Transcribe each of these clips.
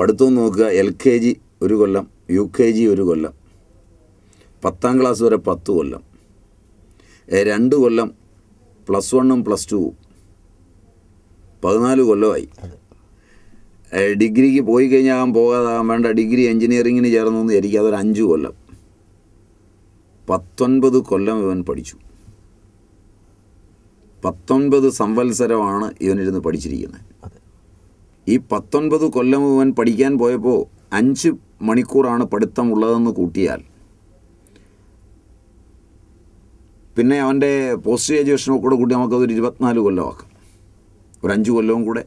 പഠിത്തം നോക്കുക. L K G ഒരു കൊല്ലം യു കെ ജി ഒരു കൊല്ലം പത്താം ക്ലാസ് വരെ പത്ത് കൊല്ലം രണ്ട് കൊല്ലം പ്ലസ് വണ്ണും പ്ലസ് ടുവും പതിനാല് കൊല്ലമായി. ഡിഗ്രിക്ക് പോയി കഴിഞ്ഞാൽ പോകാതാകാൻ വേണ്ട ഡിഗ്രി എൻജിനീയറിങ്ങിന് ചേർന്നു എന്ന് വിചാരിക്കുക അതൊരു അഞ്ച് കൊല്ലം പത്തൊൻപത് കൊല്ലം ഇവൻ പഠിച്ചു. പത്തൊൻപത് സംവത്സരമാണ് ഇവനിരുന്ന് പഠിച്ചിരിക്കുന്നത്. ഈ പത്തൊൻപത് കൊല്ലം മുഴുവൻ പഠിക്കാൻ പോയപ്പോൾ അഞ്ച് മണിക്കൂറാണ് പഠിത്തം ഉള്ളതെന്ന് കൂട്ടിയാൽ. പിന്നെ അവന്റെ പോസ്റ്റ് ഗ്രാജുവേഷനോ കൂടെ കൂട്ടി നമുക്കതൊരു ഇരുപത്തിനാല് കൊല്ലമാക്കാം. ഒരു അഞ്ച് കൊല്ലവും കൂടെ.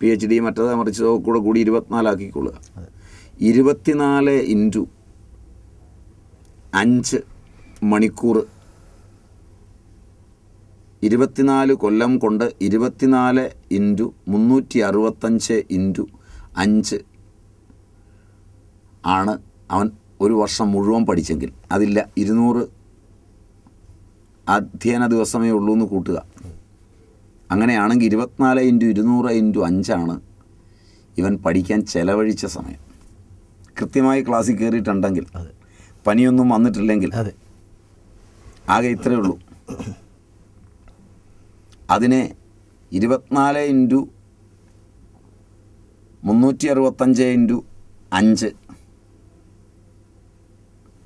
പി എച്ച് ഡി മറ്റേതാ മറിച്ചതോ കൂടെ കൂടി ഇരുപത്തിനാലാക്കിക്കൊള്ളുക. ഇരുപത്തിനാല് ഇന്റു അഞ്ച് മണിക്കൂർ ഇരുപത്തിനാല് കൊല്ലം കൊണ്ട് ഇരുപത്തിനാല് ഇന്റു മുന്നൂറ്റി അറുപത്തഞ്ച് ഇന്റു അഞ്ച് ആണ് അവൻ ഒരു വർഷം മുഴുവൻ പഠിച്ചെങ്കിൽ. അതില്ല ഇരുന്നൂറ് അധ്യയന ദിവസമേ ഉള്ളൂ എന്ന് കൂട്ടുക. അങ്ങനെയാണെങ്കിൽ ഇരുപത്തിനാല് ഇന്റു ഇരുന്നൂറ് ഇന്റു അഞ്ചാണ് ഇവൻ പഠിക്കാൻ ചെലവഴിച്ച സമയം. കൃത്യമായി ക്ലാസ്സിൽ കയറിയിട്ടുണ്ടെങ്കിൽ അതെ. പനിയൊന്നും വന്നിട്ടില്ലെങ്കിൽ അതെ. ആകെ ഇത്രയേ ഉള്ളൂ. അതിനെ ഇരുപത്തിനാല് ഇന്റു മുന്നൂറ്റി അറുപത്തഞ്ച് ഇന്റു അഞ്ച്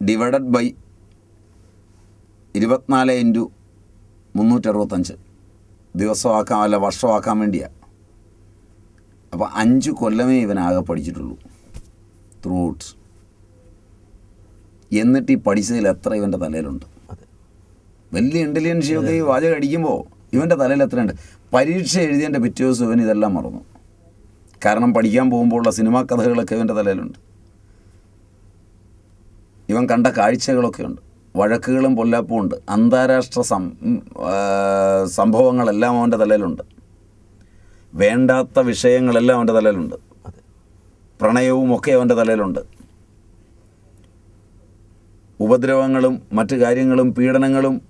ഡിവൈഡഡ് ബൈ ഇരുപത്തിനാല് ഇന്റു മുന്നൂറ്റി അറുപത്തഞ്ച് ദിവസമാക്കാൻ അല്ല വർഷമാക്കാൻ വേണ്ടിയാണ് അപ്പോൾ അഞ്ച് കൊല്ലമേ ഇവനാകെ പഠിച്ചിട്ടുള്ളൂ. ത്രൂ ഔട്ട് എന്നിട്ട് ഈ പഠിച്ചതിൽ എത്ര ഇവന്റെ തലയിലുണ്ട്? വലിയ വലിയ ഇന്റലിജൻസിയൊക്കെ ഈ വാചകം അടിക്കുമ്പോൾ ഇവന്റെ തലയിൽ എത്രയുണ്ട്? പരീക്ഷ എഴുതിയതിന്റെ പിറ്റേ ദിവസം ഇവൻ ഇതെല്ലാം മറന്നു. കാരണം പഠിക്കാൻ പോകുമ്പോഴുള്ള സിനിമാ കഥകളൊക്കെ ഇവന്റെ തലയിലുണ്ട്. ഇവൻ കണ്ട കാഴ്ചകളൊക്കെ ഉണ്ട്. വഴക്കുകളും പൊല്ലാപ്പും ഉണ്ട്. അന്താരാഷ്ട്ര സം സംഭവങ്ങളെല്ലാം അവന്റെ തലയിലുണ്ട്. വേണ്ടാത്ത വിഷയങ്ങളെല്ലാം അവന്റെ തലയിലുണ്ട്. പ്രണയവും ഒക്കെ അവന്റെ തലയിലുണ്ട്. ഉപദ്രവങ്ങളും മറ്റു കാര്യങ്ങളും പീഡനങ്ങളും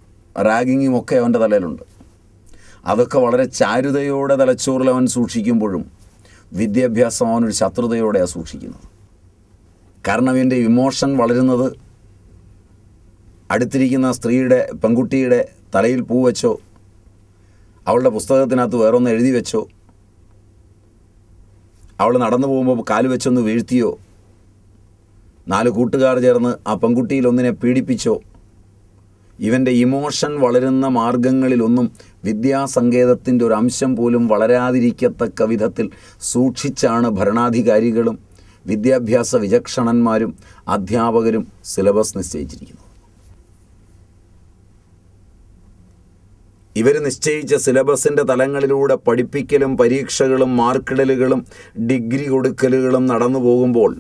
റാഗിങ്ങും ഒക്കെ അവന്റെ തലയിലുണ്ട്. അതൊക്കെ വളരെ ചാരുതയോടെ തലച്ചോറിൽ അവൻ സൂക്ഷിക്കുമ്പോഴും വിദ്യാഭ്യാസം അവനൊരു ശത്രുതയോടെയാണ് സൂക്ഷിക്കുന്നത്. കാരണം ഇവന്റെ ഇമോഷൻ വളരുന്നത് അടുത്തിരിക്കുന്ന സ്ത്രീയുടെ പെൺകുട്ടിയുടെ തലയിൽ പൂ വെച്ചോ അവളുടെ പുസ്തകത്തിനകത്ത് വേറൊന്ന് എഴുതി വെച്ചോ അവൾ നടന്നു പോകുമ്പോൾ കാൽ വെച്ചൊന്ന് വീഴ്ത്തിയോ നാല് കൂട്ടുകാർ ചേർന്ന് ആ പെൺകുട്ടിയിൽ ഒന്നിനെ പീഡിപ്പിച്ചോ ഇവന്റെ ഇമോഷൻ വളരുന്ന മാർഗങ്ങളിലൊന്നും വിദ്യാസങ്കേതത്തിന്റെ ഒരു അംശം പോലും വളരാതിരിക്കത്തക്ക വിധത്തിൽ സൂക്ഷിച്ചാണ് ഭരണാധികാരികളും വിദ്യാഭ്യാസ വിചക്ഷണന്മാരും അധ്യാപകരും സിലബസ് നിശ്ചയിച്ചിരിക്കുന്നത്. ഇവർ നിശ്ചയിച്ച സിലബസിന്റെ തലങ്ങളിലൂടെ പഠിപ്പിക്കലും പരീക്ഷകളും മാർക്കിടലുകളും ഡിഗ്രി കൊടുക്കലുകളും നടന്നു പോകുമ്പോൾ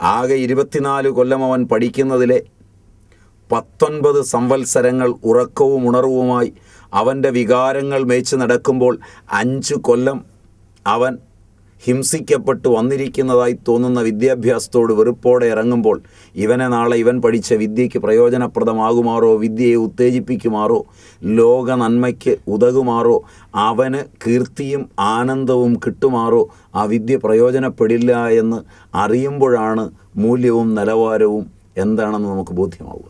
ആകെ ഇരുപത്തിനാല് കൊല്ലം അവൻ പഠിക്കുന്നതിലെ പത്തൊൻപത് സംവത്സരങ്ങൾ ഉറക്കവും ഉണർവുമായി അവന്റെ വികാരങ്ങൾ മേച്ച് നടക്കുമ്പോൾ അഞ്ച് കൊല്ലം അവൻ ഹിംസിക്കപ്പെട്ടു വന്നിരിക്കുന്നതായി തോന്നുന്ന വിദ്യാഭ്യാസത്തോട് വെറുപ്പോടെ ഇറങ്ങുമ്പോൾ ഇവനെ നാളെ ഇവൻ പഠിച്ച വിദ്യയ്ക്ക് പ്രയോജനപ്രദമാകുമാറോ വിദ്യയെ ഉത്തേജിപ്പിക്കുമാറോ ലോക നന്മയ്ക്ക് ഉതകുമാറോ അവന് കീർത്തിയും ആനന്ദവും കിട്ടുമാറോ ആ വിദ്യ പ്രയോജനപ്പെടില്ല എന്ന് അറിയുമ്പോഴാണ് മൂല്യവും നിലവാരവും എന്താണെന്ന് നമുക്ക് ബോധ്യമാവുക.